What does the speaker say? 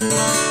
Bye.